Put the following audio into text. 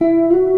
Música